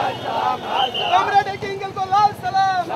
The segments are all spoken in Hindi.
कॉमरेड किंगल को लाल सलाम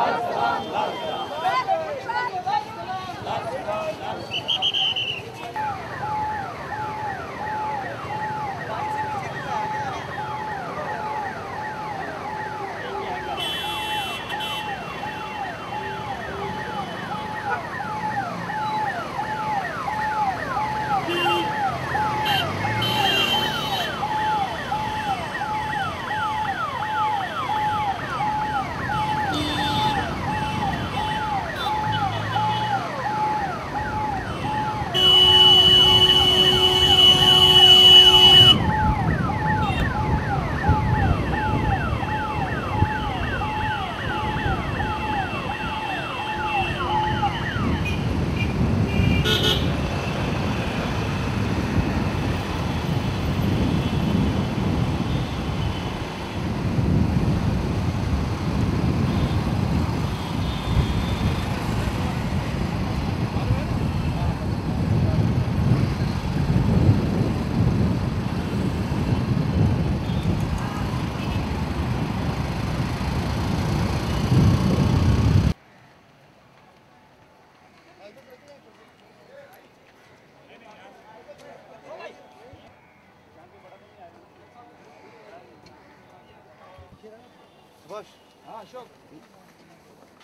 सुभाष हाँ अशोक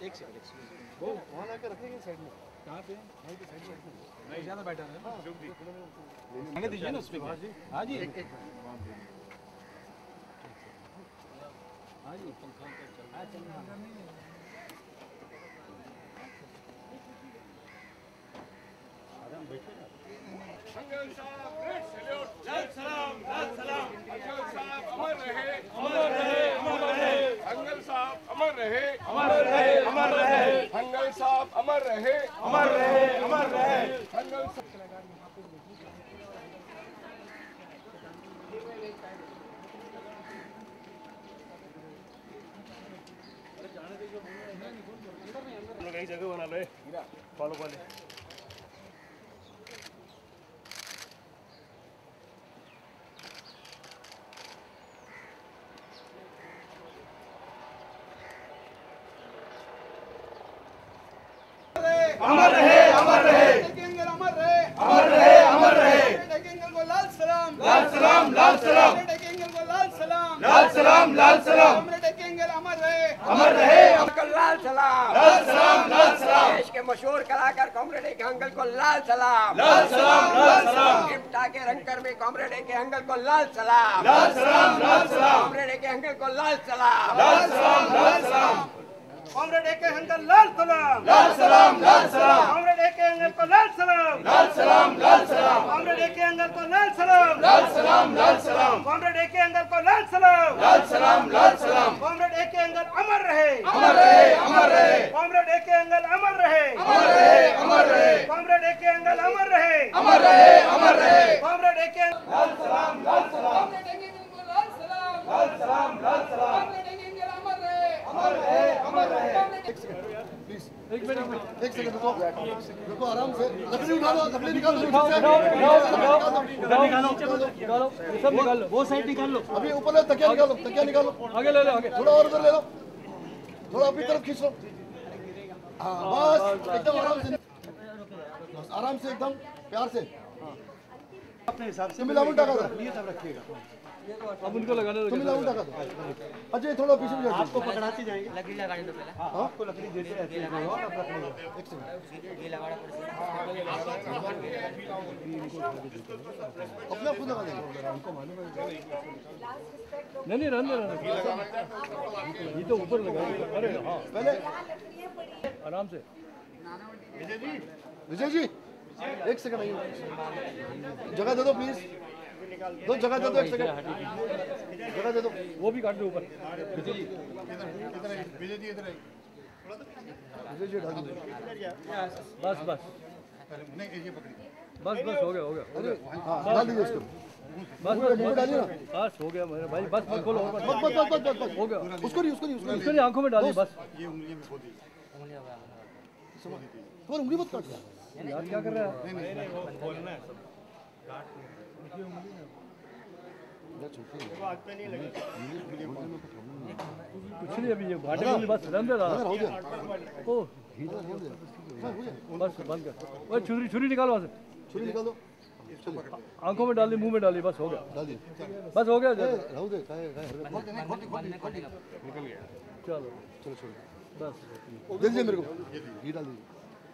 एक सेकंड वो वहाँ लाकर रखेंगे साइड में। कहाँ पे? वहीं पे साइड में नहीं ज़्यादा बैठा है। आगे दीजिए ना उसमें हाँ जी। एक एक। हाँ जी। पंखा हाँ चल रहा है। हंगल साहब अमर रहे अमर रहे अमर रहे हंगल साहब अमर रहे अमर रहे अमर रहे हंगल एक जगह बना लो फॉलो वाले अमर रहे किंगल अमर रहे अमर रहे अमर रहे किंगल को लाल सलाम लाल सलाम लाल सलाम लाल सलाम लाल सलाम लाल सलाम अमर रहे अमर रहे लाल सलाम लाल सलाम लाल सलाम देश के मशहूर कलाकार कॉमरेड के अंकल को लाल सलाम लाल सलाम लाल सलाम इफ्ता के रंगकर में कॉमरेड के अंकल को लाल सलाम लाल सलाम लाल सलाम कॉमरेड के अंकल को लाल सलाम लाल सलाम लाल सलाम कॉमरेड के अंकल लाल सलाम लाल सलाम लाल सलाम कॉमरेड ए के अंकल को लाल सलाम लाल सलाम। लाल सलाम कॉमरेड ए के को लाल सलाम। लाल सलाम लाल सलाम। कॉमरेड ए के अंकल को लाल सलाम। लाल सलाम लाल सलाम। कॉमरेड ए के अंकल अमर रहे। अमर रहे अमर रहे। कॉमरेड ए के अंकल अमर रहे। अमर रहे अमर रहे। कॉमरेड ए के अंकल अमर रहे। अमर रहे अमर रहे। कॉमरेड ए के लाल सलाम लाल सलाम। लाल सलाम लाल सलाम। अमर रहे। अमर रहे। एक सेकंड रुको। रुको आराम से। लकड़ी उठा लो लकड़ी निकालो निकालो निकालो। ये सब निकाल। लो वो साइड निकाल लो। अभी ऊपर ले तकिया निकालो तकिया निकालो। आगे ले लो आगे। थोड़ा और उधर ले लो। थोड़ा अपनी तरफ़ खींच लो। हाँ बस एकदम आराम से। बस आराम से एकदम प्यार से। अपने हिसाब तुम मिलावट टाका दो। ये सब रखिएगा। अब उनको लगाने दो मिलावट टाका दो। अजय थोड़ा पीछे भी आपको पकड़ाते जाएँगे। लकड़ी लगाने दो पहले। आपको लकड़ी देते रहते हैं। और आप रख एक सेकंड। अपने खुद लगा देंगे। नहीं नहीं रहने रहने ये तो ऊपर लगाएँगे अरे हाँ। पहले आराम से। विजय जी। एक सेकंड आइए जगह दे दो प्लीज़ दो जगह दे दो एक सेकंड जगह दे दो। वो भी काट दो ऊपर। विजय जी ढाल दो बस बस। बस बस हो गया हो गया। अरे हाँ डाल दीजिए उसको। बस बस डालिए बस हो गया मेरे भाई। बस मत खोलो बस। बस बस बस बस हो गया। उसको नहीं उसको नहीं उसको उसको नहीं नहीं आँखों में डालिए बस। तुम्हारी उंगली मत काट यार क्या कर रहा है? कुछ नहीं अभी ये घाटे बस दे रहा ओ राहू द्या हाँ, हो गया। बस बंद कर। ओए छुरी छुरी निकाल वहाँ से। छुरी निकाल। दो आँखों में डाली मुँह में डाली बस हो गया। डाल बस हो गया दे नहीं। चलो। चलो छोड़। बस। दे दीजिए मेरे को। घी डाल दीजिए